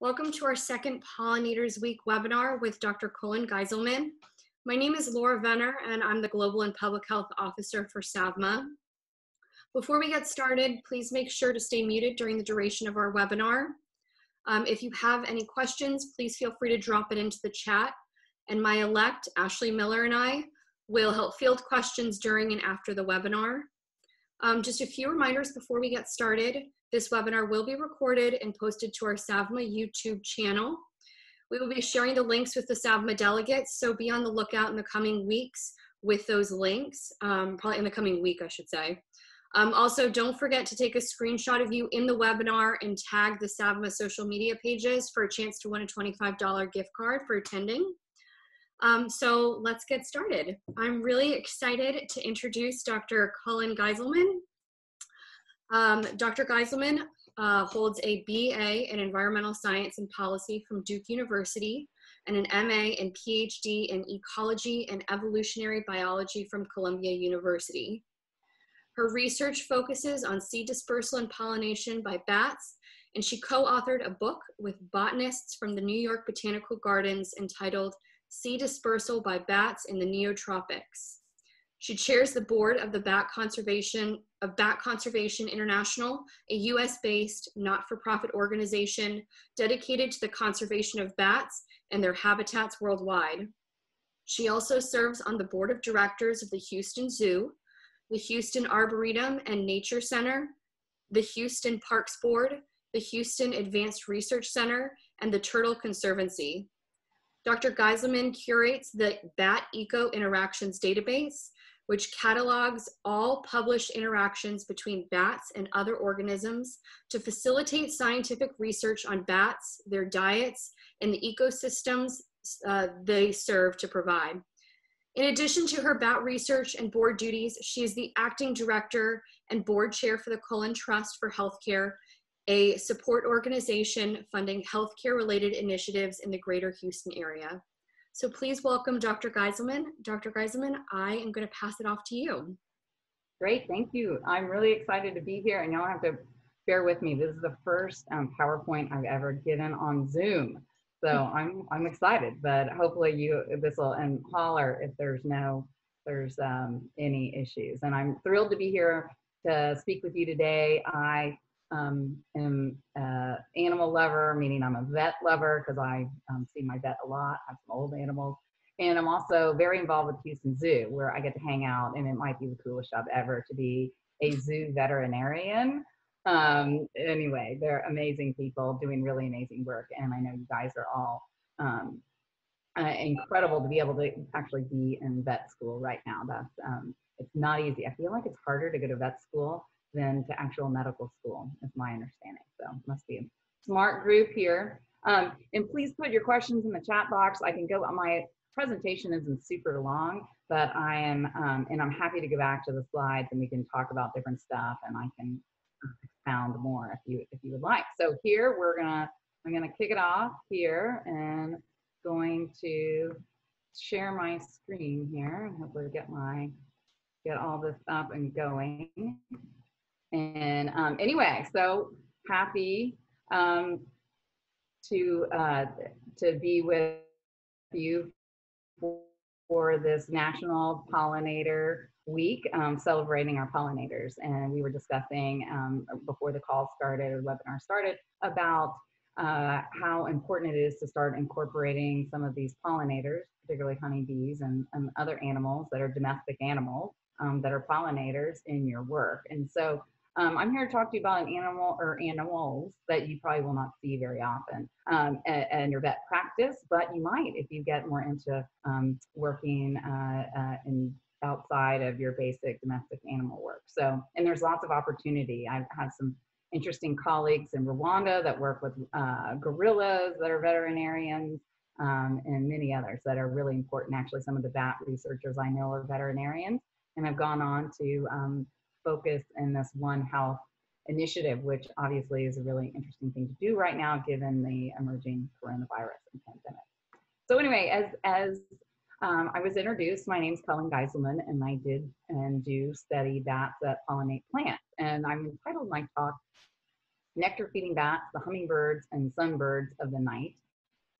Welcome to our second Pollinators Week webinar with Dr. Cullen Geiselman. My name is Laura Venner and I'm the Global and Public Health Officer for SAVMA. Before we get started, please make sure to stay muted during the duration of our webinar. Um, if you have any questions, please feel free to drop it into the chat and my elect, Ashley Miller and I will help field questions during and after the webinar. Um, just a few reminders before we get started. This webinar will be recorded and posted to our SAVMA YouTube channel. We will be sharing the links with the SAVMA delegates, so be on the lookout in the coming weeks with those links, um, probably in the coming week, I should say. Um, also, don't forget to take a screenshot of you in the webinar and tag the SAVMA social media pages for a chance to win a $25 gift card for attending. Um, so let's get started. I'm really excited to introduce Dr. Cullen Geiselman. Um, Dr. Geiselman uh, holds a BA in Environmental Science and Policy from Duke University and an MA and PhD in Ecology and Evolutionary Biology from Columbia University. Her research focuses on seed dispersal and pollination by bats, and she co-authored a book with botanists from the New York Botanical Gardens entitled Seed Dispersal by Bats in the Neotropics. She chairs the board of the Bat Conservation of Bat Conservation International, a US-based not-for-profit organization dedicated to the conservation of bats and their habitats worldwide. She also serves on the board of directors of the Houston Zoo, the Houston Arboretum and Nature Center, the Houston Parks Board, the Houston Advanced Research Center, and the Turtle Conservancy. Dr. Geiselman curates the Bat Eco Interactions database, which catalogs all published interactions between bats and other organisms to facilitate scientific research on bats, their diets, and the ecosystems uh, they serve to provide. In addition to her bat research and board duties, she is the acting director and board chair for the Cullen Trust for Healthcare a support organization funding healthcare related initiatives in the greater Houston area. So please welcome Dr. Geiselman. Dr. Geiselman, I am going to pass it off to you. Great, thank you. I'm really excited to be here and y'all have to bear with me. This is the first um, PowerPoint I've ever given on Zoom. So I'm, I'm excited, but hopefully you, this will, and holler if there's no, there's um, any issues. And I'm thrilled to be here to speak with you today. I um, am an animal lover, meaning I'm a vet lover because I um, see my vet a lot. I have some old animals. And I'm also very involved with Houston Zoo, where I get to hang out, and it might be the coolest job ever to be a zoo veterinarian. Um, anyway, they're amazing people doing really amazing work, and I know you guys are all um, uh, incredible to be able to actually be in vet school right now. That's um, it's not easy. I feel like it's harder to go to vet school than to actual medical school, is my understanding. So must be a smart group here. Um, and please put your questions in the chat box. I can go, my presentation isn't super long, but I am, um, and I'm happy to go back to the slides and we can talk about different stuff and I can expound more if you, if you would like. So here we're gonna, I'm gonna kick it off here and going to share my screen here. And hopefully get my, get all this up and going. And um, anyway, so happy um, to uh, to be with you for this National Pollinator Week, um, celebrating our pollinators. And we were discussing um, before the call started, or webinar started, about uh, how important it is to start incorporating some of these pollinators, particularly honeybees and, and other animals that are domestic animals um, that are pollinators in your work. And so um, I'm here to talk to you about an animal or animals that you probably will not see very often um, in your vet practice, but you might if you get more into um, working uh, uh, in outside of your basic domestic animal work. So, and there's lots of opportunity. I've had some interesting colleagues in Rwanda that work with uh, gorillas that are veterinarians um, and many others that are really important. Actually, some of the bat researchers I know are veterinarians and have gone on to um, focus in this One Health initiative, which obviously is a really interesting thing to do right now given the emerging coronavirus and pandemic. So anyway, as, as um, I was introduced, my name is Cullen Geiselman, and I did and do study bats that pollinate plants. And I'm entitled my talk nectar feeding bats, the hummingbirds and sunbirds of the night.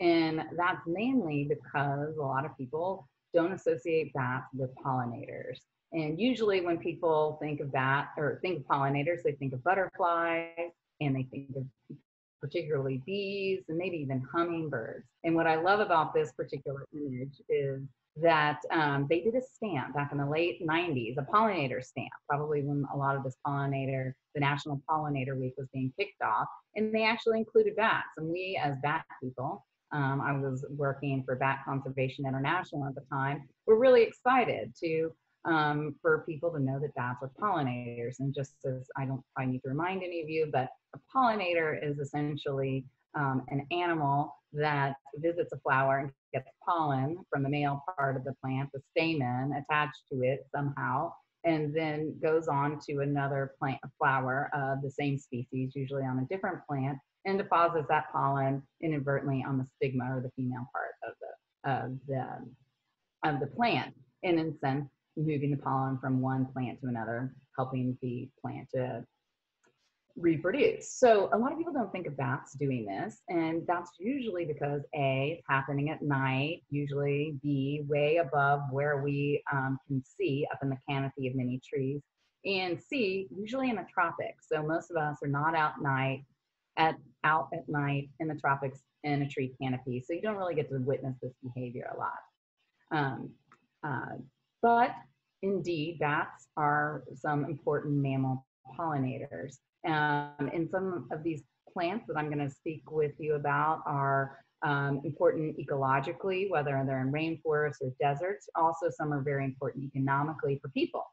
And that's mainly because a lot of people don't associate bats with pollinators. And usually when people think of bat or think of pollinators, they think of butterflies and they think of particularly bees and maybe even hummingbirds. And what I love about this particular image is that um, they did a stamp back in the late 90s, a pollinator stamp, probably when a lot of this pollinator, the National Pollinator Week was being kicked off. And they actually included bats. And we, as bat people, um, I was working for Bat Conservation International at the time, were really excited to um, for people to know that bats are pollinators. And just as I don't, I need to remind any of you, but a pollinator is essentially um, an animal that visits a flower and gets pollen from the male part of the plant, the stamen attached to it somehow, and then goes on to another plant, flower of the same species, usually on a different plant, and deposits that pollen inadvertently on the stigma or the female part of the of the of the plant, and in sense moving the pollen from one plant to another, helping the plant to reproduce. So a lot of people don't think of bats doing this, and that's usually because A, it's happening at night, usually B, way above where we um, can see up in the canopy of many trees, and C, usually in the tropics. So most of us are not out night at out at night in the tropics in a tree canopy, so you don't really get to witness this behavior a lot. Um, uh, but indeed, bats are some important mammal pollinators. Um, and some of these plants that I'm going to speak with you about are um, important ecologically, whether they're in rainforests or deserts. Also, some are very important economically for people.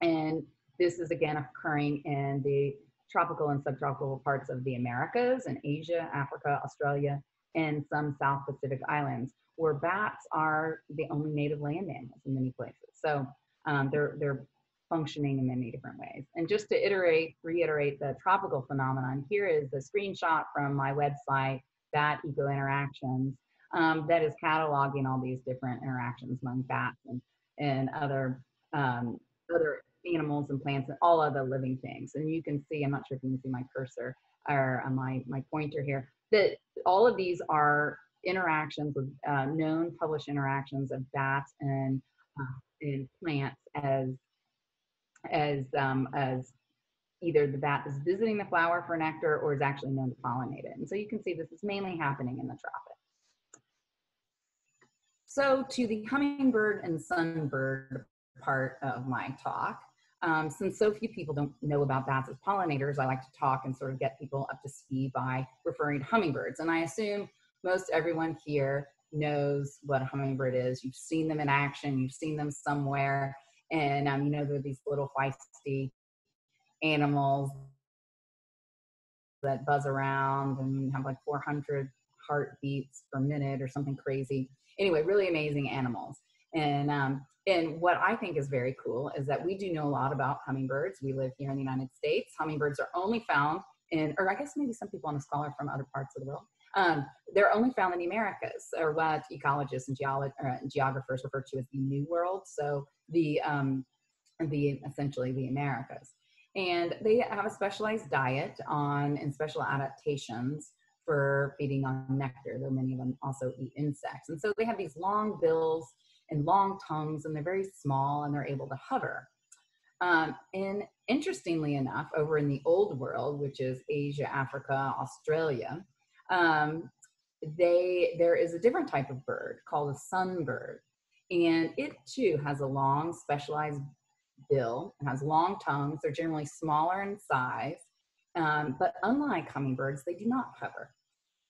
And this is again occurring in the tropical and subtropical parts of the Americas and Asia, Africa, Australia, and some South Pacific islands, where bats are the only native land animals in many places. So um, they're they're functioning in many different ways. And just to iterate, reiterate the tropical phenomenon, here is a screenshot from my website, Bat Eco Interactions, um, that is cataloging all these different interactions among bats and, and other um, other animals and plants and all other living things. And you can see, I'm not sure if you can see my cursor or uh, my, my pointer here, that all of these are interactions with uh, known published interactions of bats and, uh, and plants as as, um, as either the bat is visiting the flower for nectar or is actually known to pollinate it. And so you can see this is mainly happening in the tropics. So to the hummingbird and sunbird part of my talk, um, since so few people don't know about bats as pollinators, I like to talk and sort of get people up to speed by referring to hummingbirds. And I assume most everyone here knows what a hummingbird is. You've seen them in action, you've seen them somewhere. And, um, you know, they're these little feisty animals that buzz around and have like 400 heartbeats per minute or something crazy. Anyway, really amazing animals. And, um, and what I think is very cool is that we do know a lot about hummingbirds. We live here in the United States. Hummingbirds are only found in, or I guess maybe some people on this call are from other parts of the world. Um, they're only found in the Americas, or what ecologists and geolo- uh, geographers refer to as the New World. So the um, the essentially the Americas, and they have a specialized diet on and special adaptations for feeding on nectar. Though many of them also eat insects, and so they have these long bills and long tongues, and they're very small, and they're able to hover. Um, and interestingly enough, over in the old world, which is Asia, Africa, Australia, um, they there is a different type of bird called a sunbird, and it too has a long specialized bill. It has long tongues. They're generally smaller in size, um, but unlike hummingbirds, they do not hover.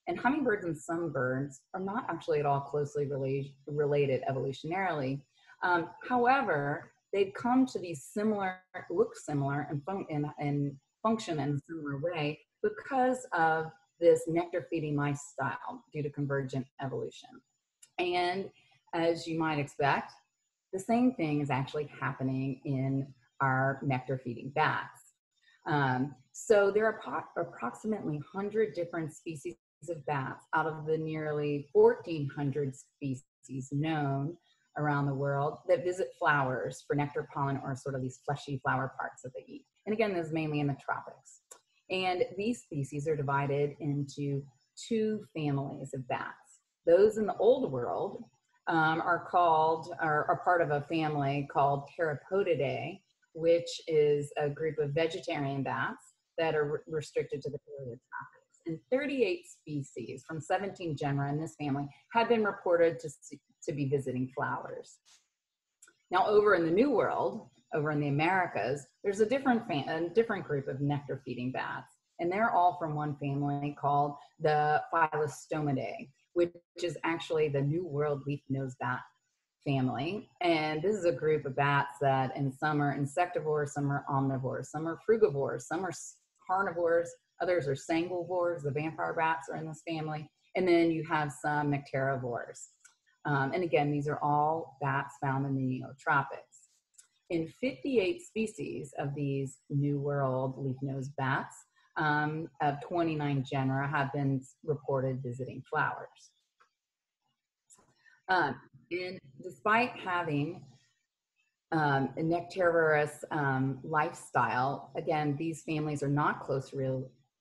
And hummingbirds and sunbirds are not actually at all closely related, related evolutionarily. Um, however, they've come to these similar, look similar, and, fun- and, and function in a similar way because of this nectar feeding lifestyle due to convergent evolution. And as you might expect, the same thing is actually happening in our nectar feeding bats. Um, so there are approximately 100 different species of bats out of the nearly 1,400 species known around the world that visit flowers for nectar, pollen, or sort of these fleshy flower parts that they eat. And again, this is mainly in the tropics. And these species are divided into two families of bats. Those in the old world um, are called, are, are part of a family called Pteropodidae, which is a group of vegetarian bats that are re- restricted to the Paleotropics. And 38 species from 17 genera in this family have been reported to, to be visiting flowers. Now, over in the New World, over in the Americas, there's a different, a different group of nectar feeding bats, and they're all from one family called the Phyllostomidae, which is actually the New World leaf-nosed bat family. And this is a group of bats that in some are insectivores, some are omnivores, some are frugivores, some are carnivores, others are sanguivores, the vampire bats are in this family. And then you have some nectarivores. Um, and again, these are all bats found in the neotropics. In 58 species of these New World leaf-nosed bats, um, of 29 genera have been reported visiting flowers. Um, and despite having um, a nectarivorous um, lifestyle, again, these families are not close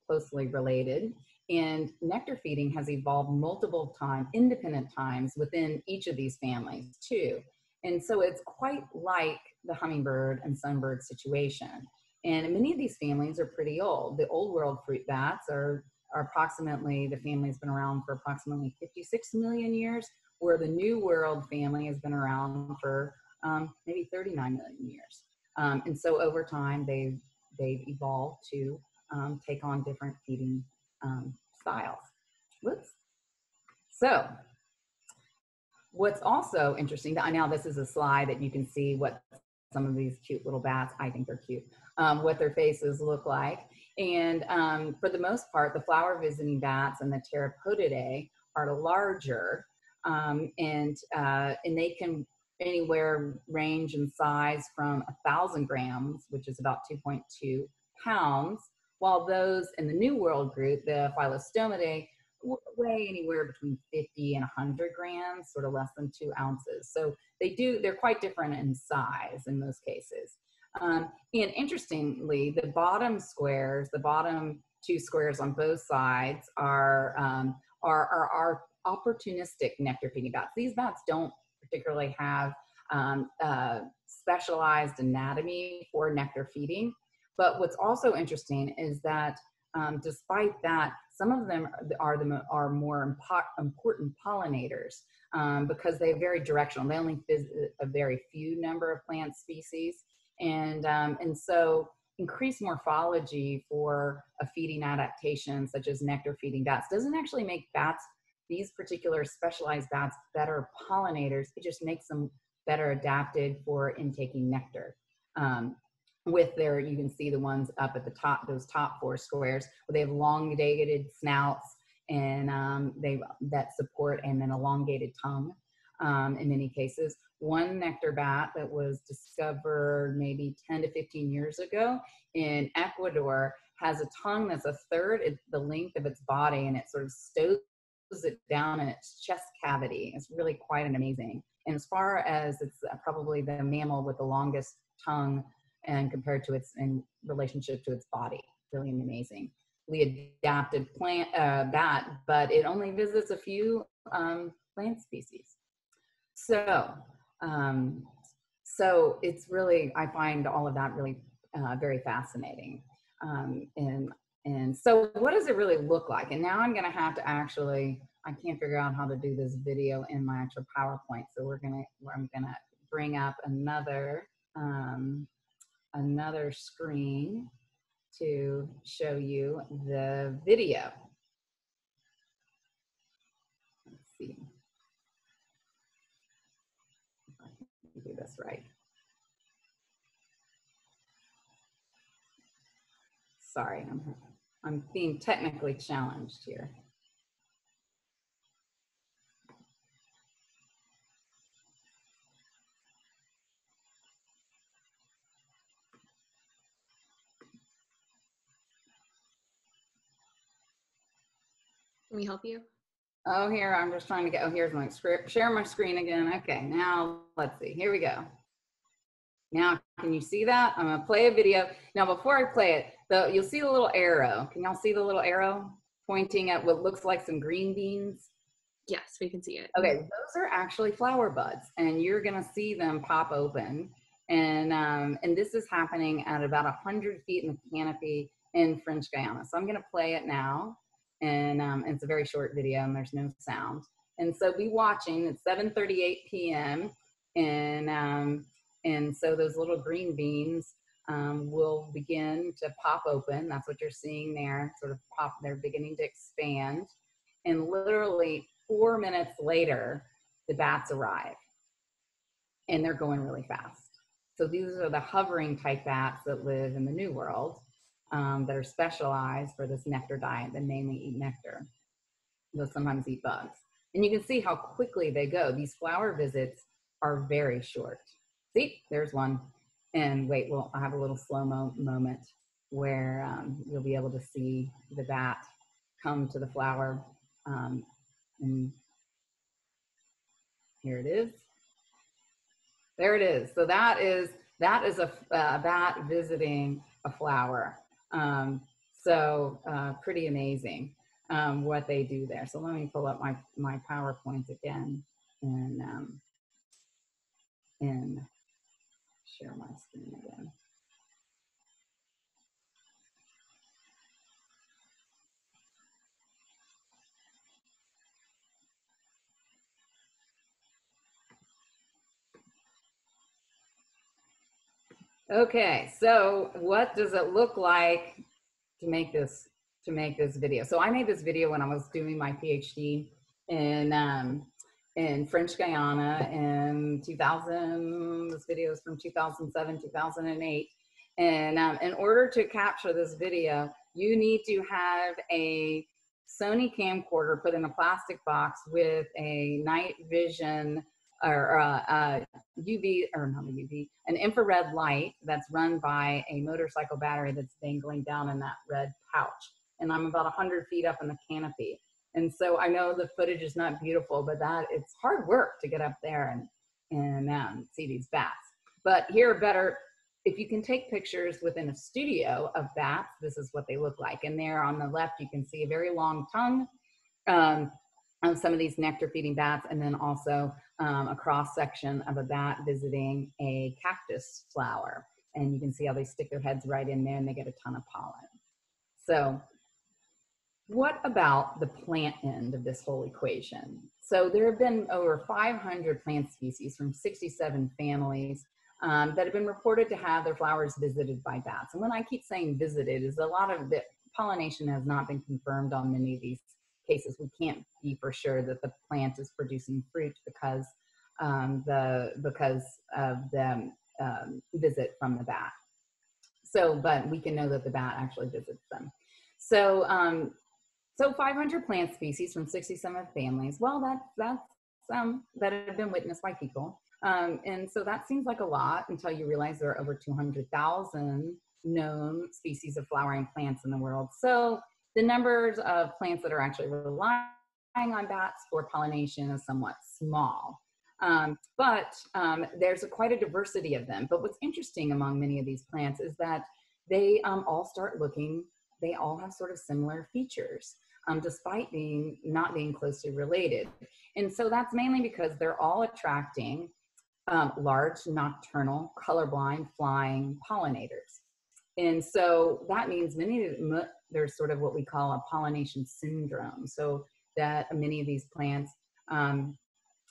closely related. And nectar feeding has evolved multiple times, independent times within each of these families too. And so it's quite like the hummingbird and sunbird situation. And many of these families are pretty old. The old world fruit bats are, are approximately, the family's been around for approximately 56 million years, where the New World family has been around for um, maybe 39 million years. Um, and so over time, they've, they've evolved to um, take on different feeding um, styles. Whoops. So what's also interesting, I now this is a slide that you can see what some of these cute little bats, I think they're cute, um, what their faces look like. And um, for the most part, the flower visiting bats and the Pteropodidae are larger um, and, uh, and they can anywhere range in size from a thousand grams, which is about 2.2 pounds, while those in the New World group, the Phyllostomidae, weigh anywhere between 50 and 100 grams, sort of less than two ounces. So they do, they're quite different in size in most cases. Um, and interestingly, the bottom squares, the bottom two squares on both sides are, um, are, are, are opportunistic nectar feeding bats. These bats don't particularly have um, uh, specialized anatomy for nectar feeding. But what's also interesting is that um, despite that, some of them are the are more important pollinators um, because they're very directional. They only visit a very few number of plant species, and um, and so increased morphology for a feeding adaptation such as nectar feeding bats doesn't actually make bats these particular specialized bats better pollinators. It just makes them better adapted for intaking nectar. Um, with their, you can see the ones up at the top, those top four squares, where they have elongated snouts and um, they that support and an elongated tongue um, in many cases. One nectar bat that was discovered maybe 10 to 15 years ago in Ecuador has a tongue that's a third the length of its body and it sort of stows it down in its chest cavity. It's really quite an amazing. And as far as it's probably the mammal with the longest tongue and compared to its in relationship to its body, really amazing. We adapted plant uh, bat, but it only visits a few um, plant species. So, um, so it's really I find all of that really uh, very fascinating. Um, and and so, what does it really look like? And now I'm going to have to actually I can't figure out how to do this video in my actual PowerPoint. So we're gonna, I'm gonna bring up another, um, another screen to show you the video. Let's see. Do this right. Sorry, I'm, I'm being technically challenged here. Can we help you? Oh, here, I'm just trying to get, oh, here's my script. Share my screen again. Okay, now let's see. Here we go. Now Can you see that? I'm gonna play a video. Now, before I play it, the, you'll see the little arrow. Can y'all see the little arrow pointing at what looks like some green beans? Yes, we can see it. Okay, those are actually flower buds, and you're gonna see them pop open. And um, and this is happening at about hundred feet in the canopy in French Guiana. So I'm gonna play it now, and um, it's a very short video, and there's no sound. And so be watching. It's 7:38 p.m. and um, and so those little green beans um, will begin to pop open. That's what you're seeing there. Sort of pop. They're beginning to expand, and literally four minutes later, the bats arrive, and they're going really fast. So these are the hovering type bats that live in the New World um, that are specialized for this nectar diet. That mainly eat nectar. They'll sometimes eat bugs. And you can see how quickly they go. These flower visits are very short. See, there's one. And wait, well, have a little slow mo moment where um, you'll be able to see the bat come to the flower. Um, and here it is. There it is. So that is that is a, a bat visiting a flower. Um, so uh, pretty amazing um, what they do there. So let me pull up my, my PowerPoint again and, um, and share my screen again. Okay, so what does it look like to make this to make this video. So I made this video when I was doing my PhD in um, in French Guiana in 2000. This video is from 2007, 2008. And um, in order to capture this video, you need to have a Sony camcorder put in a plastic box with a night vision or uh, uh, UV, or not a UV, an infrared light that's run by a motorcycle battery that's dangling down in that red pouch and I'm about 100 feet up in the canopy. And so I know the footage is not beautiful, but that it's hard work to get up there and and um, see these bats. But here, better if you can take pictures within a studio of bats, this is what they look like. And there on the left, you can see a very long tongue um, of some of these nectar feeding bats, and then also um, a cross section of a bat visiting a cactus flower. And you can see how they stick their heads right in there and they get a ton of pollen. So what about the plant end of this whole equation? So there have been over 500 plant species from 67 families um, that have been reported to have their flowers visited by bats. And when I keep saying visited, is a lot of the pollination has not been confirmed on many of these cases. We can't be for sure that the plant is producing fruit because um, the because of the um, visit from the bat. So, but we can know that the bat actually visits them. So um, so 500 plant species from 67 families. Well, that's that's um, that have been witnessed by people. Um, and so that seems like a lot until you realize there are over 200,000 known species of flowering plants in the world. So the numbers of plants that are actually relying on bats for pollination is somewhat small. Um, but um, there's a, quite a diversity of them. But what's interesting among many of these plants is that they um, all start looking, they all have sort of similar features um, despite being not being closely related. And so that's mainly because they're all attracting um, large nocturnal colorblind flying pollinators. And so that means many there's sort of what we call a pollination syndrome. So that many of these plants, um,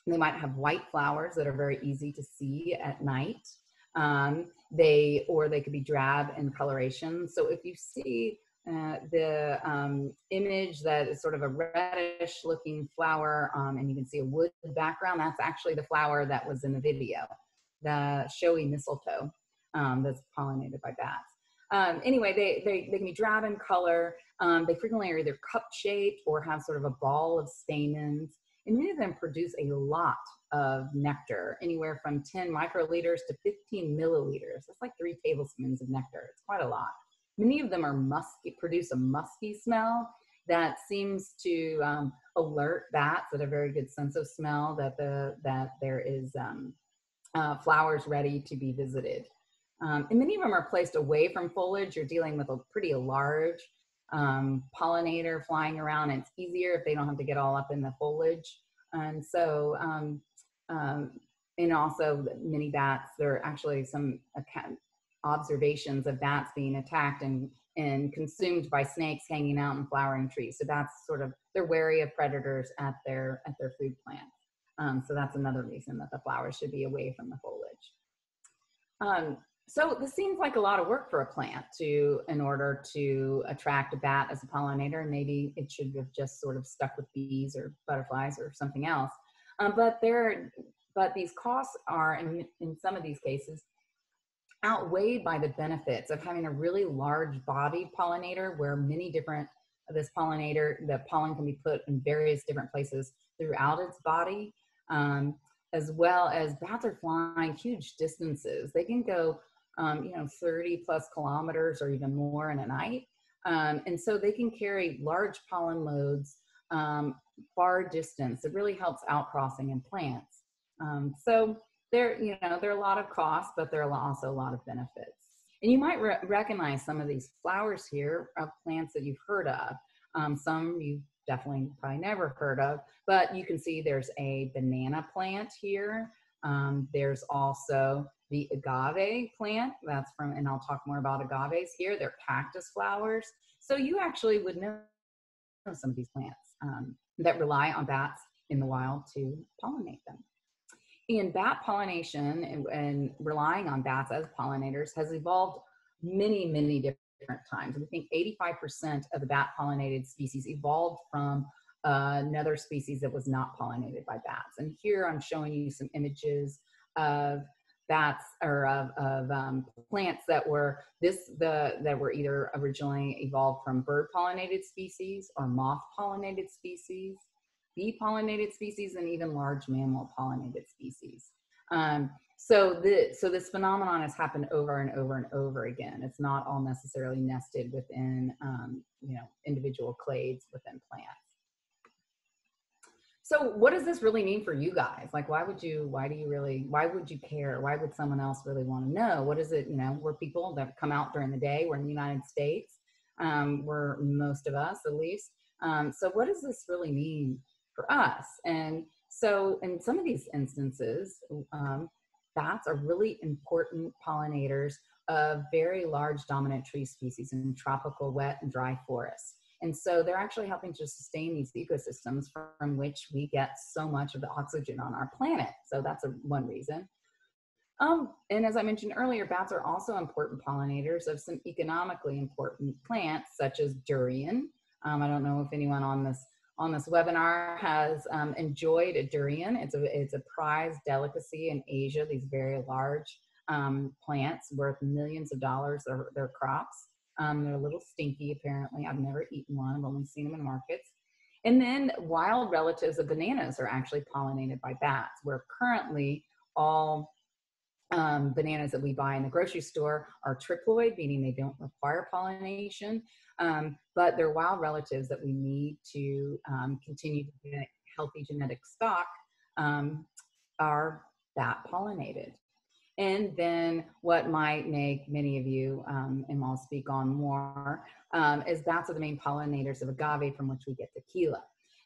they might have white flowers that are very easy to see at night. Um, they or they could be drab in coloration. So if you see uh, the um, image that is sort of a reddish looking flower um, and you can see a wood background that's actually the flower that was in the video the showy mistletoe um, that's pollinated by bats um, anyway they, they, they can be drab in color. Um, they frequently are either cup shaped or have sort of a ball of stamens. And many of them produce a lot of nectar anywhere from 10 microliters to 15 milliliters. That's like three tablespoons of nectar. It's quite a lot. Many of them are musky, produce a musky smell that seems to um, alert bats at a very good sense of smell that the that there is um, uh, flowers ready to be visited. Um, and many of them are placed away from foliage. You're dealing with a pretty large um, pollinator flying around. It's easier if they don't have to get all up in the foliage. And so, um, um, and also many bats, there are actually some observations of bats being attacked and, and consumed by snakes hanging out in flowering trees. So that's sort of, they're wary of predators at their, at their food plants. Um, so that's another reason that the flowers should be away from the foliage. Um, so this seems like a lot of work for a plant to, in order to attract a bat as a pollinator. Maybe it should have just sort of stuck with bees or butterflies or something else. Um, but there, but these costs are, in, in some of these cases, outweighed by the benefits of having a really large body pollinator where many different this pollinator, the pollen can be put in various different places throughout its body, um, as well as bats are flying huge distances. They can go um, you know, 30 plus kilometers or even more in a night. Um, and so they can carry large pollen loads um, far distance. It really helps outcrossing in plants. Um, so there, you know, there are a lot of costs, but there are also a lot of benefits. And you might re recognize some of these flowers here of plants that you've heard of. Um, some you've definitely probably never heard of, but you can see there's a banana plant here. Um, there's also the agave plant. That's from, and I'll talk more about agaves here. They're cactus flowers. So you actually would know some of these plants um, that rely on bats in the wild to pollinate them. And bat pollination and, relying on bats as pollinators has evolved many, many different times. We think 85% of the bat pollinated species evolved from uh, another species that was not pollinated by bats. And here I'm showing you some images of bats or of, of um, plants that were this the that were either originally evolved from bird pollinated species or moth pollinated species bee pollinated species and even large mammal pollinated species. Um, so the so this phenomenon has happened over and over and over again. It's not all necessarily nested within um, you know individual clades within plants so what does this really mean for you guys? Like, why would you, why do you really, why would you care? Why would someone else really want to know? What is it, you know, we're people that come out during the day, we're in the United States, um, we're most of us at least. Um, so what does this really mean for us? And so in some of these instances, um, bats are really important pollinators of very large dominant tree species in tropical wet and dry forests. And so they're actually helping to sustain these ecosystems from which we get so much of the oxygen on our planet. So that's a, one reason. Um, and as I mentioned earlier, bats are also important pollinators of some economically important plants, such as durian. Um, I don't know if anyone on this on this webinar has um, enjoyed a durian. It's a it's a prized delicacy in Asia. These very large um, plants worth millions of dollars. Their, their crops. Um, they're a little stinky, apparently. I've never eaten one. I've only seen them in markets. And then wild relatives of bananas are actually pollinated by bats, where currently all um, bananas that we buy in the grocery store are triploid, meaning they don't require pollination, um, but they're wild relatives that we need to um, continue to get healthy genetic stock um, are bat pollinated. And then what might make many of you, um, and I'll speak on more, um, is bats are the main pollinators of agave from which we get tequila.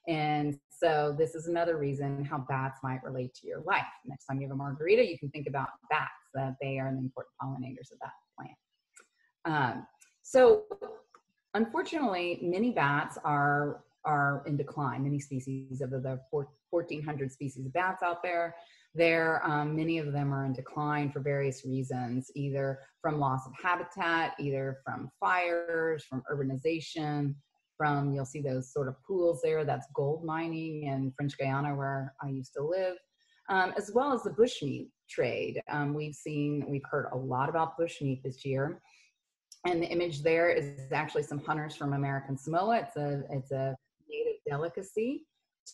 And so this is another reason how bats might relate to your life. Next time you have a margarita, you can think about bats, that they are the important pollinators of that plant. Um, so unfortunately, many bats are, are in decline, many species of the 1,400 species of bats out there there, um, many of them are in decline for various reasons, either from loss of habitat, either from fires, from urbanization, from, you'll see those sort of pools there, that's gold mining in French Guiana where I used to live, um, as well as the bushmeat trade. Um, we've seen, we've heard a lot about bushmeat this year. And the image there is actually some hunters from American Samoa. It's a, it's a native delicacy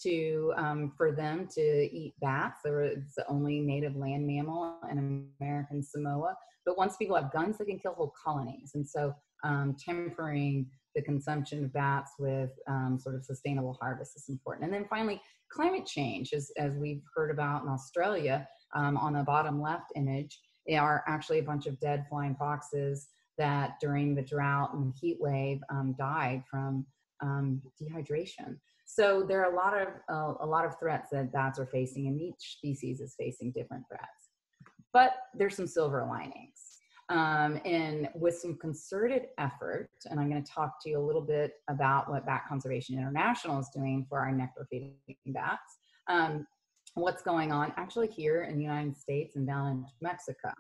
to um, for them to eat bats. It's the only native land mammal in American Samoa. But once people have guns, they can kill whole colonies. And so um, tempering the consumption of bats with um, sort of sustainable harvest is important. And then finally, climate change, as, as we've heard about in Australia um, on the bottom left image, are actually a bunch of dead flying foxes that during the drought and heat wave um, died from um, dehydration. So there are a lot of uh, a lot of threats that bats are facing, and each species is facing different threats. But there's some silver linings. Um, and with some concerted effort, and I'm going to talk to you a little bit about what Bat Conservation International is doing for our nectar feeding bats. Um, what's going on actually here in the United States and down in Mexico.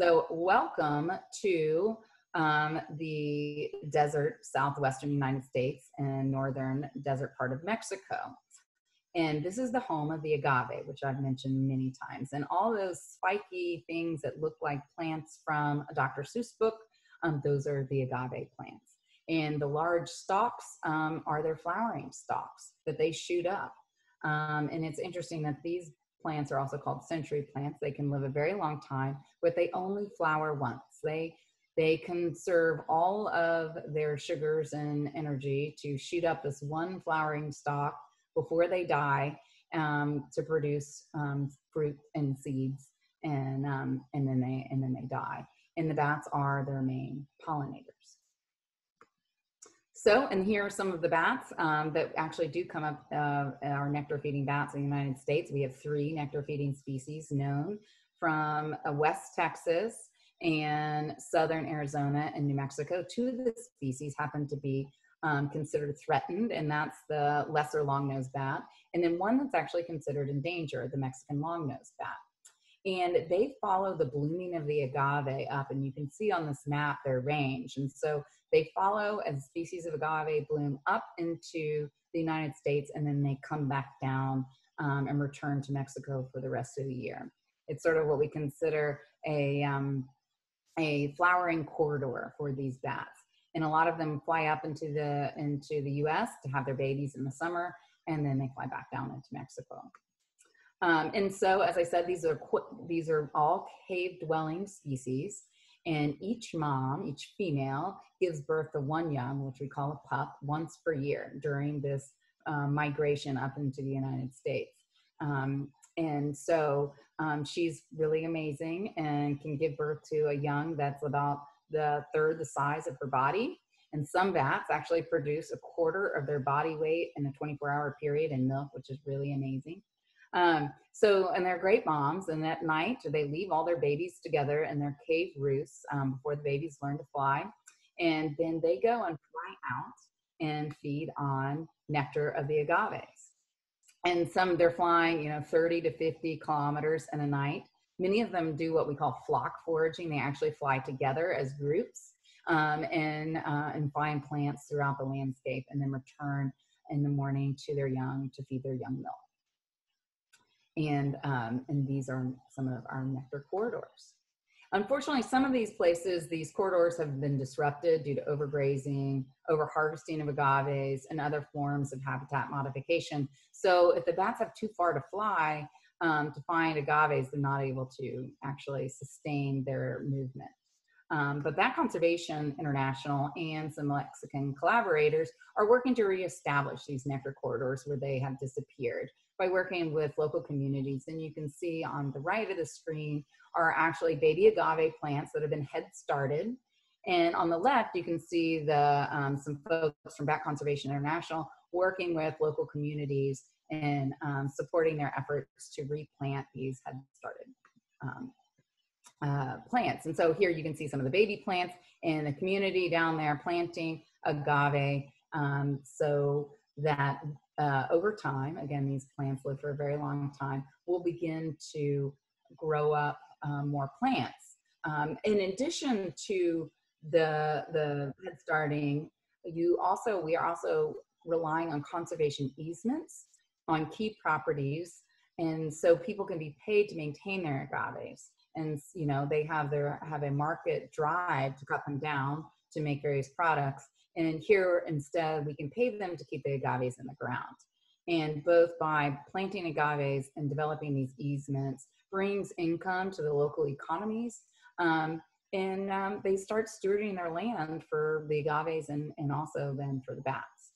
So, welcome to um, the desert, southwestern United States, and northern desert part of Mexico. And this is the home of the agave, which I've mentioned many times. And all those spiky things that look like plants from a Dr. Seuss book, um, those are the agave plants. And the large stalks um, are their flowering stalks that they shoot up. Um, and it's interesting that these plants are also called century plants. They can live a very long time, but they only flower once. They they conserve all of their sugars and energy to shoot up this one flowering stalk before they die um, to produce um, fruit and seeds, and um, and then they and then they die. And the bats are their main pollinators. So, and here are some of the bats um, that actually do come up, uh, our nectar feeding bats in the United States. We have three nectar feeding species known from uh, West Texas and Southern Arizona and New Mexico. Two of the species happen to be um, considered threatened, and that's the lesser long-nosed bat. And then one that's actually considered endangered, the Mexican long-nosed bat. And they follow the blooming of the agave up, and you can see on this map their range. And so they follow as species of agave bloom up into the United States, and then they come back down um, and return to Mexico for the rest of the year. It's sort of what we consider a um, a flowering corridor for these bats and a lot of them fly up into the into the U.S. to have their babies in the summer, and then they fly back down into Mexico. Um, and so, as I said, these are these are all cave dwelling species, and each mom, each female, gives birth to one young, which we call a pup, once per year during this um, migration up into the United States. Um, and so um, she's really amazing and can give birth to a young that's about the third the size of her body. And some bats actually produce a quarter of their body weight in a 24 hour period in milk, which is really amazing. Um, so, and they're great moms. And at night, they leave all their babies together in their cave roosts um, before the babies learn to fly. And then they go and fly out and feed on nectar of the agaves. And some they're flying, you know, 30 to 50 kilometers in a night. Many of them do what we call flock foraging. They actually fly together as groups um, and, uh, and find plants throughout the landscape and then return in the morning to their young to feed their young milk. And, um, and these are some of our nectar corridors. Unfortunately, some of these places, these corridors have been disrupted due to overgrazing, overharvesting of agaves, and other forms of habitat modification. So if the bats have too far to fly, um, to find agaves, they're not able to actually sustain their movement. Um, but Bat Conservation International and some Mexican collaborators are working to reestablish these nectar corridors where they have disappeared by working with local communities. And you can see on the right of the screen are actually baby agave plants that have been head started. And on the left, you can see the um, some folks from Bat Conservation International working with local communities and um, supporting their efforts to replant these had started um, uh, plants. And so here you can see some of the baby plants in the community down there planting agave um, so that uh, over time, again, these plants live for a very long time, will begin to grow up um, more plants. Um, in addition to the, the head starting, you also, we are also relying on conservation easements on key properties. And so people can be paid to maintain their agaves. And you know, they have their have a market drive to cut them down to make various products. And here instead we can pay them to keep the agaves in the ground. And both by planting agaves and developing these easements brings income to the local economies. Um, and um, they start stewarding their land for the agaves and, and also then for the bats.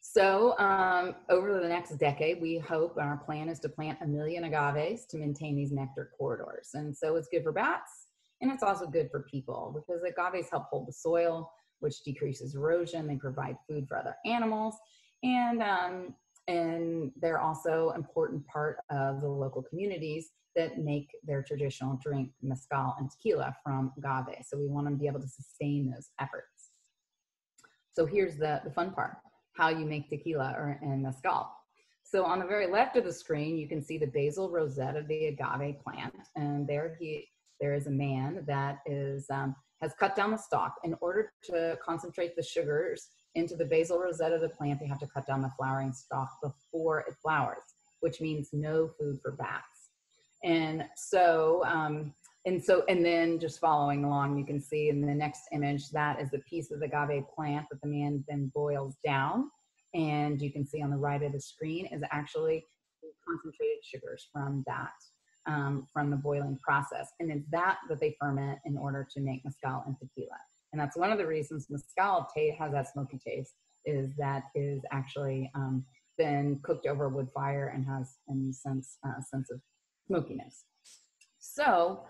So um, over the next decade, we hope and our plan is to plant a million agaves to maintain these nectar corridors. And so it's good for bats and it's also good for people because agaves help hold the soil, which decreases erosion. They provide food for other animals. And, um, and they're also important part of the local communities that make their traditional drink mezcal and tequila from agave. So we want to be able to sustain those efforts. So here's the, the fun part how you make tequila or and mezcal. So on the very left of the screen, you can see the basal rosette of the agave plant. And there he, there is a man that is, um, has cut down the stalk. In order to concentrate the sugars into the basal rosette of the plant, they have to cut down the flowering stalk before it flowers, which means no food for bats. And so um, and so, and then just following along, you can see in the next image, that is the piece of the agave plant that the man then boils down. And you can see on the right of the screen is actually concentrated sugars from that, um, from the boiling process. And it's that that they ferment in order to make mezcal and tequila. And that's one of the reasons mezcal has that smoky taste is that is actually um, been cooked over a wood fire and has a sense, uh, sense of smokiness. So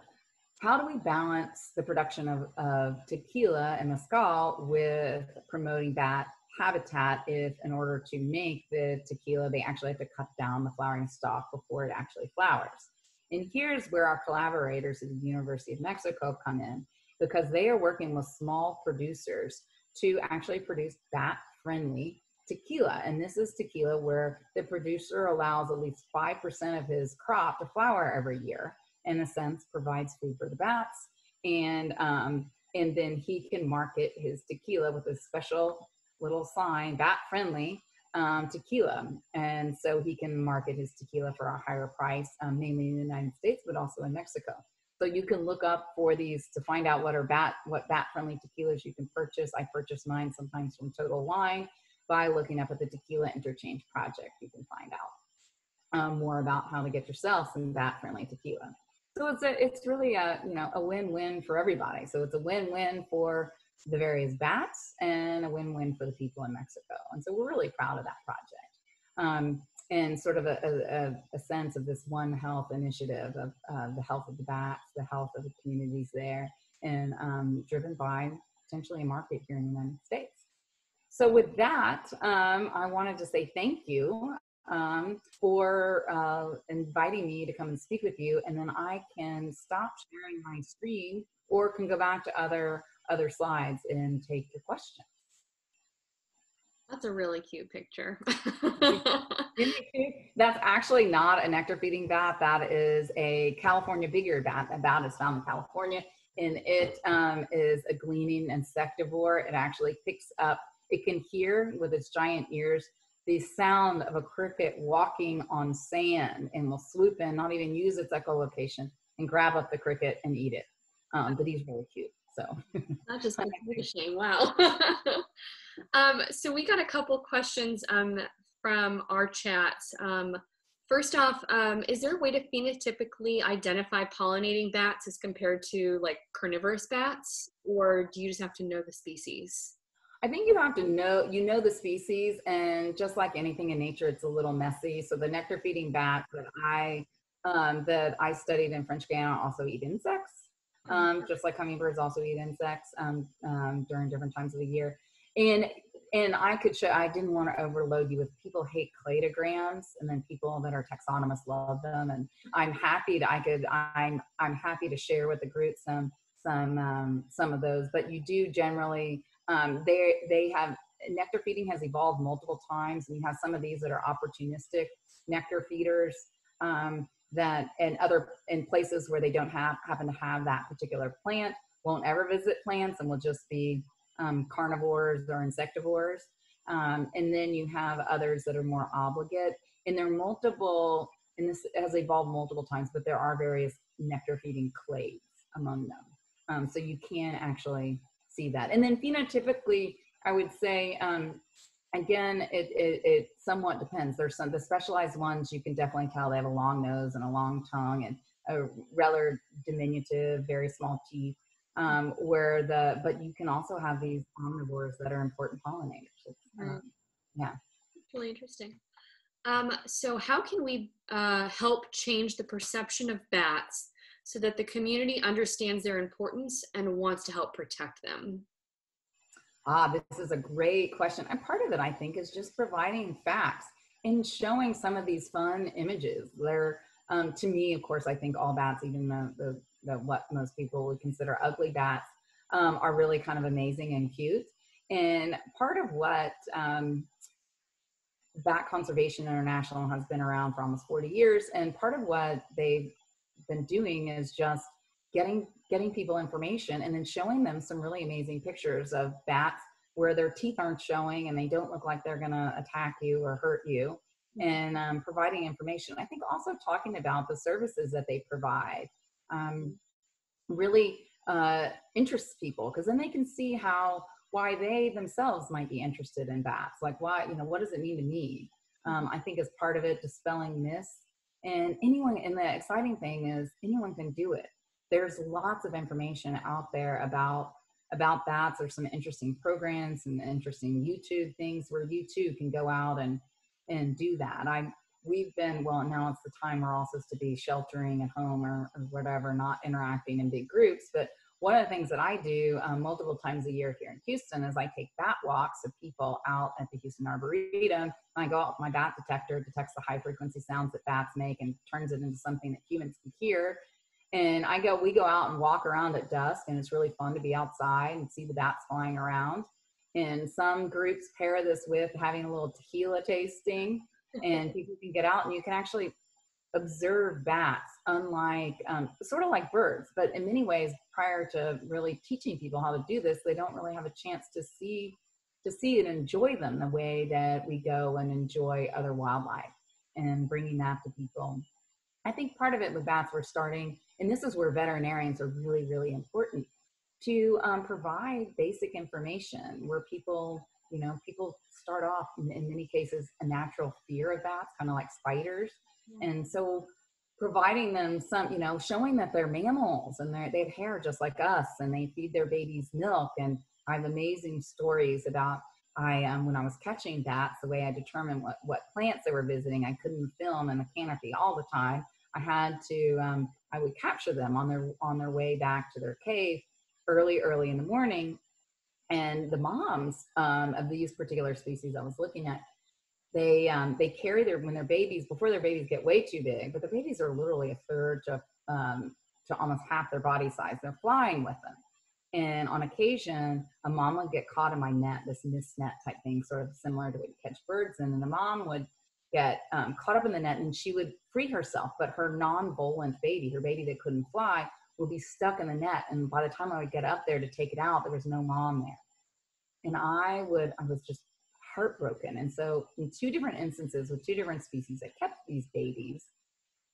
how do we balance the production of, of tequila and mezcal with promoting that habitat if in order to make the tequila they actually have to cut down the flowering stalk before it actually flowers and here's where our collaborators at the university of mexico come in because they are working with small producers to actually produce bat friendly tequila and this is tequila where the producer allows at least 5% of his crop to flower every year in a sense, provides food for the bats. And, um, and then he can market his tequila with a special little sign, bat friendly um, tequila. And so he can market his tequila for a higher price, um, mainly in the United States, but also in Mexico. So you can look up for these to find out what are bat, what bat friendly tequilas you can purchase. I purchase mine sometimes from Total Wine by looking up at the Tequila Interchange Project. You can find out um, more about how to get yourself some bat friendly tequila. So it's a, it's really a, you know, a win-win for everybody. So it's a win-win for the various bats and a win-win for the people in Mexico. And so we're really proud of that project. Um, and sort of a, a, a, sense of this one health initiative of uh, the health of the bats, the health of the communities there, and um, driven by potentially a market here in the United States. So with that, um, I wanted to say thank you um, for uh, inviting me to come and speak with you. And then I can stop sharing my screen or can go back to other other slides and take your questions. That's a really cute picture. That's actually not a nectar feeding bat. That is a California big-eared bat. A bat is found in California, and it um, is a gleaning insectivore. It actually picks up. It can hear with its giant ears the sound of a cricket walking on sand and will swoop in, not even use its echolocation, and grab up the cricket and eat it. Um, but he's really cute. So that just makes me shame. Wow. um, so we got a couple questions um, from our chat. Um, first off, um, is there a way to phenotypically identify pollinating bats as compared to like carnivorous bats, or do you just have to know the species? I think you have to know, you know the species, and just like anything in nature, it's a little messy. So the nectar feeding bats that I um, that I studied in French Guiana also eat insects, um, just like hummingbirds also eat insects um, um, during different times of the year. And and I could show. I didn't want to overload you with people hate cladograms, and then people that are taxonomists love them. And I'm happy to I could I'm I'm happy to share with the group some some um, some of those. But you do generally um, they they have nectar feeding has evolved multiple times, and you have some of these that are opportunistic nectar feeders um, that and other in places where they don't have happen to have that particular plant won't ever visit plants and will just be um, carnivores or insectivores. Um, and then you have others that are more obligate, and there are multiple. And this has evolved multiple times, but there are various nectar feeding clades among them. Um, so you can actually see that. And then phenotypically, I would say, um, again, it, it, it, somewhat depends. There's some, the specialized ones, you can definitely tell they have a long nose and a long tongue and a rather diminutive, very small teeth. Um, where the, but you can also have these omnivores that are important pollinators. Um, yeah. really interesting. Um, so, how can we uh, help change the perception of bats so that the community understands their importance and wants to help protect them? Ah, this is a great question. And part of it, I think, is just providing facts and showing some of these fun images. They're, um, to me, of course, I think all bats, even the, the, the what most people would consider ugly bats, um, are really kind of amazing and cute. And part of what um, Bat Conservation International has been around for almost 40 years, and part of what they've been doing is just getting getting people information and then showing them some really amazing pictures of bats where their teeth aren't showing and they don't look like they're going to attack you or hurt you and um, providing information. I think also talking about the services that they provide um, really uh, interests people because then they can see how why they themselves might be interested in bats like why you know what does it mean to me? Um, i think as part of it dispelling myths. And anyone and the exciting thing is anyone can do it there's lots of information out there about about bats there's some interesting programs and interesting youtube things where you too can go out and and do that i we've been well now it's the time we're all supposed to be sheltering at home or, or whatever not interacting in big groups but one of the things that I do um, multiple times a year here in Houston is I take bat walks of people out at the Houston Arboretum. And I go out with my bat detector, detects the high frequency sounds that bats make and turns it into something that humans can hear. And I go, we go out and walk around at dusk, and it's really fun to be outside and see the bats flying around. And some groups pair this with having a little tequila tasting, and people can get out and you can actually observe bats, unlike um, sort of like birds, but in many ways, prior to really teaching people how to do this, they don't really have a chance to see to see and enjoy them the way that we go and enjoy other wildlife and bringing that to people. I think part of it with bats, we're starting, and this is where veterinarians are really, really important to um, provide basic information where people, you know, people start off in, in many cases a natural fear of bats, kind of like spiders and so providing them some, you know, showing that they're mammals and they they have hair just like us and they feed their babies milk. And I have amazing stories about I um, when I was catching bats, the way I determined what what plants they were visiting, I couldn't film in the canopy all the time. I had to um, I would capture them on their on their way back to their cave early early in the morning. And the moms um, of these particular species I was looking at they um, they carry their when their babies before their babies get way too big, but the babies are literally a third to um, to almost half their body size. They're flying with them, and on occasion, a mom would get caught in my net, this mist net type thing, sort of similar to what you catch birds in, and the mom would get um, caught up in the net and she would free herself, but her non-volant baby, her baby that couldn't fly, would be stuck in the net. And by the time I would get up there to take it out, there was no mom there. And I would, I was just heartbroken. And so, in two different instances with two different species, I kept these babies,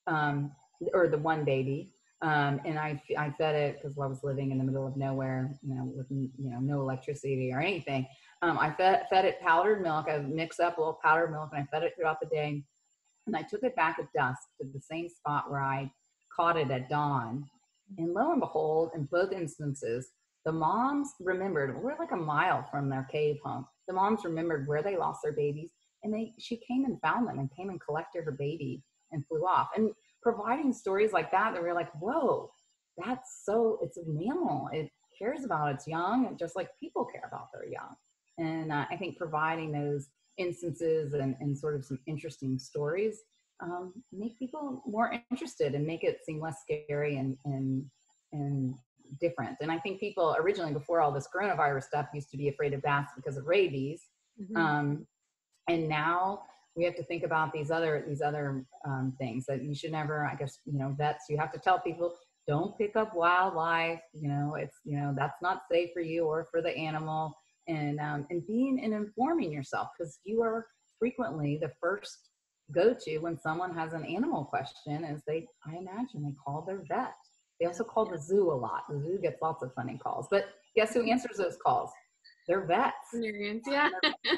um, or the one baby, um, and I, I fed it because I was living in the middle of nowhere, you know, with you know no electricity or anything. Um, I fed, fed it powdered milk. I mixed up a little powdered milk and I fed it throughout the day. And I took it back at dusk to the same spot where I caught it at dawn. And lo and behold, in both instances, the moms remembered we're like a mile from their cave home the moms remembered where they lost their babies and they she came and found them and came and collected her baby and flew off and providing stories like that that we're like whoa that's so it's a mammal it cares about its young just like people care about their young and uh, i think providing those instances and, and sort of some interesting stories um, make people more interested and make it seem less scary and and and different. And I think people originally, before all this coronavirus stuff, used to be afraid of bats because of rabies. Mm-hmm. Um, and now we have to think about these other these other um, things that you should never. I guess you know vets. You have to tell people don't pick up wildlife. You know it's you know that's not safe for you or for the animal. And um, and being and informing yourself because you are frequently the first go to when someone has an animal question is they I imagine they call their vet they also call the zoo a lot. The zoo gets lots of funny calls. But guess who answers those calls? They're vets. Experience, yeah. yeah.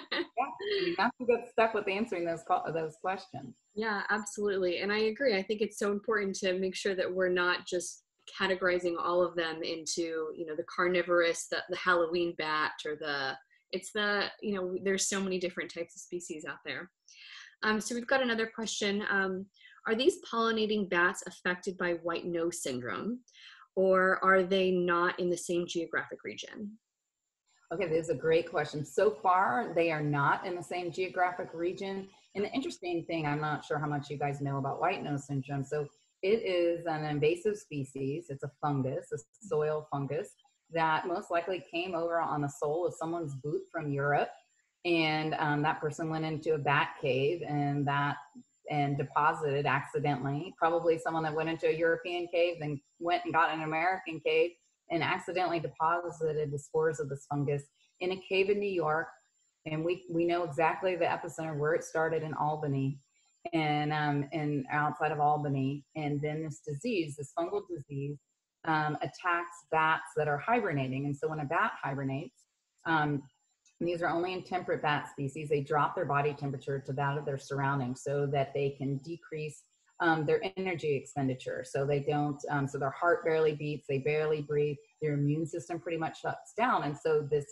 You have to get stuck with answering those call, those questions. Yeah, absolutely. And I agree. I think it's so important to make sure that we're not just categorizing all of them into, you know, the carnivorous, the, the Halloween bat or the, it's the you know there's so many different types of species out there um, so we've got another question um, are these pollinating bats affected by white nose syndrome or are they not in the same geographic region Okay, this is a great question. So far, they are not in the same geographic region. And the interesting thing, I'm not sure how much you guys know about white nose syndrome. So it is an invasive species. It's a fungus, a soil fungus that most likely came over on the sole of someone's boot from Europe. And um, that person went into a bat cave and that and deposited accidentally, probably someone that went into a European cave, then went and got an American cave and accidentally deposited the spores of this fungus in a cave in New York. And we, we know exactly the epicenter where it started in Albany and, um, outside of Albany. And then this disease, this fungal disease, um, attacks bats that are hibernating. And so when a bat hibernates, um, these are only in temperate bat species, they drop their body temperature to that of their surroundings so that they can decrease um, their energy expenditure. So they don't, um, so their heart barely beats, they barely breathe, their immune system pretty much shuts down. And so this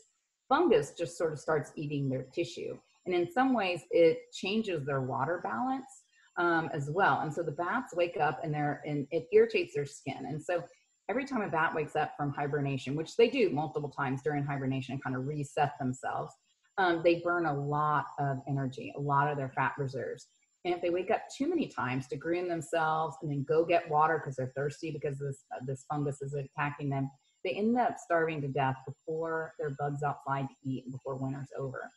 fungus just sort of starts eating their tissue. And in some ways, it changes their water balance um, as well. And so the bats wake up and they're, and it irritates their skin. And so every time a bat wakes up from hibernation, which they do multiple times during hibernation, and kind of reset themselves, um, they burn a lot of energy, a lot of their fat reserves. And if they wake up too many times to groom themselves and then go get water because they're thirsty because this, uh, this fungus is attacking them, they end up starving to death before their bugs outside to eat and before winter's over.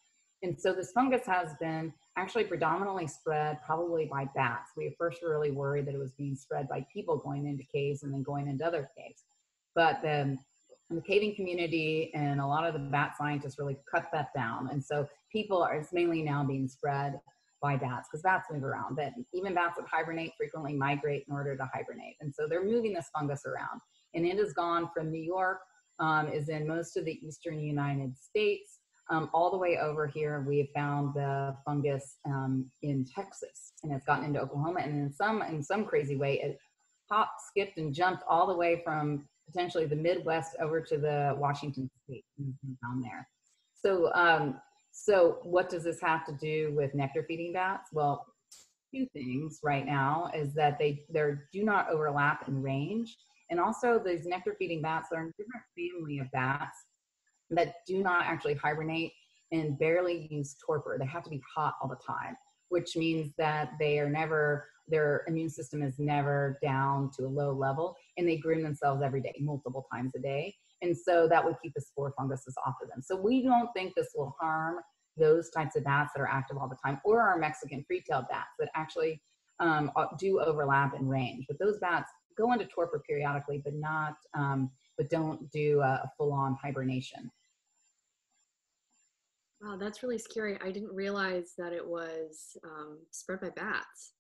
And so this fungus has been actually predominantly spread probably by bats. We first were really worried that it was being spread by people going into caves and then going into other caves. But the, the caving community and a lot of the bat scientists really cut that down. And so people are, it's mainly now being spread by bats because bats move around. That even bats that hibernate frequently migrate in order to hibernate. And so they're moving this fungus around. And it has gone from New York, um, is in most of the eastern United States, um, all the way over here. We have found the fungus um, in Texas, and it's gotten into Oklahoma. And in some in some crazy way, it hopped, skipped, and jumped all the way from potentially the Midwest over to the Washington State down there. So um, so what does this have to do with nectar feeding bats? Well, two things right now is that they they do not overlap in range. And also these nectar feeding bats are in different family of bats that do not actually hibernate and barely use torpor. They have to be hot all the time, which means that they are never, their immune system is never down to a low level and they groom themselves every day, multiple times a day. And so that would keep the spore funguses off of them. So we don't think this will harm those types of bats that are active all the time, or our Mexican free-tailed bats that actually um, do overlap in range. But those bats go into torpor periodically, but not, um, but don't do a, full-on hibernation. Wow, that's really scary. I didn't realize that it was um, spread by bats.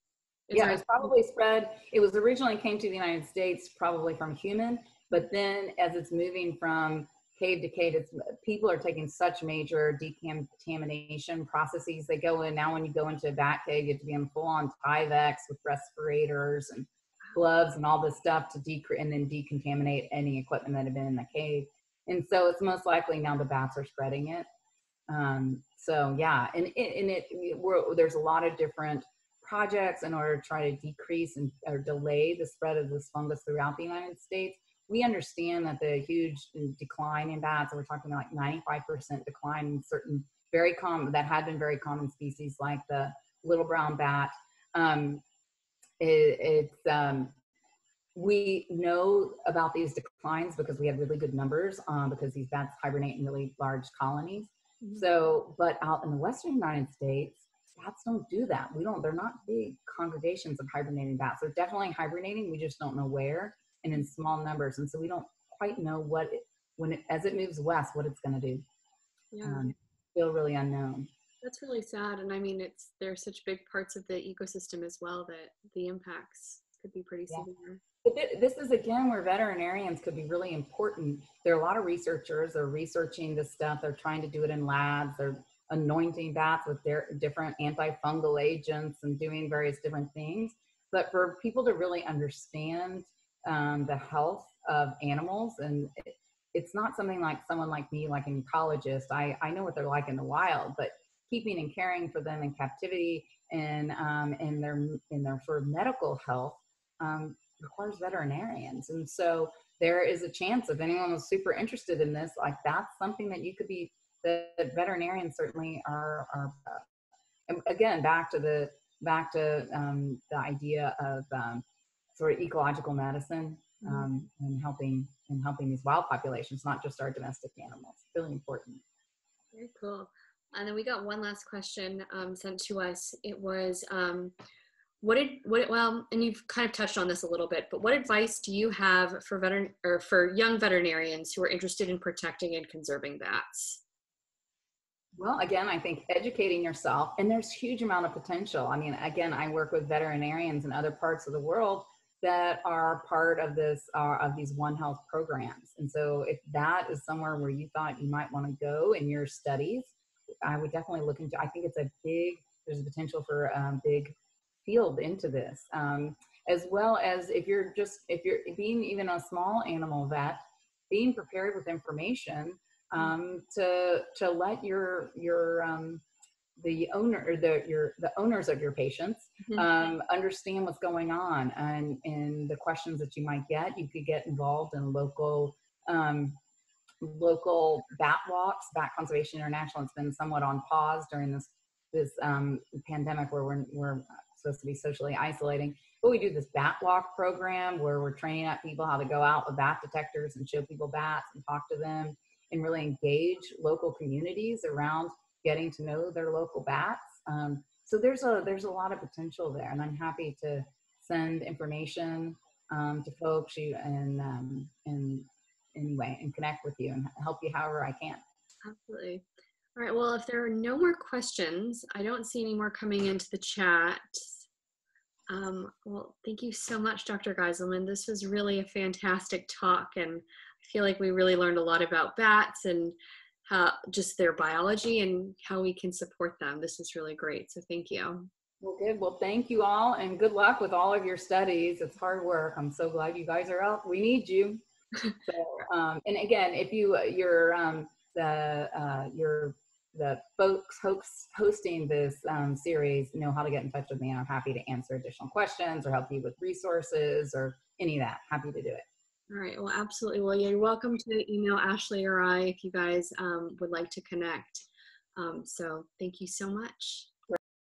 Is yeah, it's probably spread. It was originally came to the United States probably from human, but then as it's moving from cave to cave, it's, people are taking such major decontamination processes. They go in now when you go into a bat cave, you have to be in full on Tyvek with respirators and gloves and all this stuff to decrease and then decontaminate any equipment that had been in the cave. And so it's most likely now the bats are spreading it. Um, so yeah, and, and it, there's a lot of different projects in order to try to decrease and or delay the spread of this fungus throughout the United States we understand that the huge decline in bats, we're talking like 95% decline in certain very common, that had been very common species like the little brown bat. Um, it, it's, um, we know about these declines because we have really good numbers um, because these bats hibernate in really large colonies. Mm -hmm. So, but out in the Western United States, bats don't do that. We don't, they're not big congregations of hibernating bats. They're definitely hibernating. We just don't know where and in small numbers. And so we don't quite know what, it, when it, as it moves west, what it's going to do. Yeah. Um, still really unknown. That's really sad. And I mean, it's, there's such big parts of the ecosystem as well that the impacts could be pretty yeah. severe. But this is again where veterinarians could be really important. There are a lot of researchers are researching this stuff. They're trying to do it in labs. They're anointing bats with their different antifungal agents and doing various different things. But for people to really understand um, the health of animals and it, it's not something like someone like me, like an ecologist. I, I know what they're like in the wild, but keeping and caring for them in captivity and um, in their in their of medical health um, requires veterinarians. And so there is a chance if anyone was super interested in this, like that's something that you could be. That veterinarians certainly are. are uh, again, back to the back to um, the idea of um, sort of ecological medicine mm-hmm. um, and helping and helping these wild populations, not just our domestic animals. Really important. Very cool. And then we got one last question um, sent to us. It was, um, what did what? Well, and you've kind of touched on this a little bit, but what advice do you have for veteran or for young veterinarians who are interested in protecting and conserving bats? Well, again, I think educating yourself, and there's huge amount of potential. I mean, again, I work with veterinarians in other parts of the world that are part of this uh, of these One Health programs. And so, if that is somewhere where you thought you might want to go in your studies, I would definitely look into. I think it's a big. There's a potential for a um, big field into this, um, as well as if you're just if you're being even a small animal vet, being prepared with information um, to to let your your um, the owner or the your the owners of your patients mm-hmm. um, understand what's going on and and the questions that you might get. You could get involved in local um, local bat walks. Bat Conservation International has been somewhat on pause during this this um, pandemic where we're we're supposed to be socially isolating. But we do this bat walk program where we're training up people how to go out with bat detectors and show people bats and talk to them and really engage local communities around getting to know their local bats. Um, so there's a there's a lot of potential there, and I'm happy to send information um, to folks you and um, and anyway and connect with you and help you however I can. Absolutely. All right. Well, if there are no more questions, I don't see any more coming into the chat. Um, well, thank you so much, Dr. Geiselman. This was really a fantastic talk, and I feel like we really learned a lot about bats and how, just their biology and how we can support them. This is really great. So thank you. Well, good. Well, thank you all and good luck with all of your studies. It's hard work. I'm so glad you guys are out. We need you. So, um, and again, if you, you're, um, the, uh, your, the folks host, hosting this um, series know how to get in touch with me. I'm happy to answer additional questions or help you with resources or any of that. Happy to do it. All right, well, absolutely. Well, you're welcome to email Ashley or I if you guys um, would like to connect. Um, so thank you so much.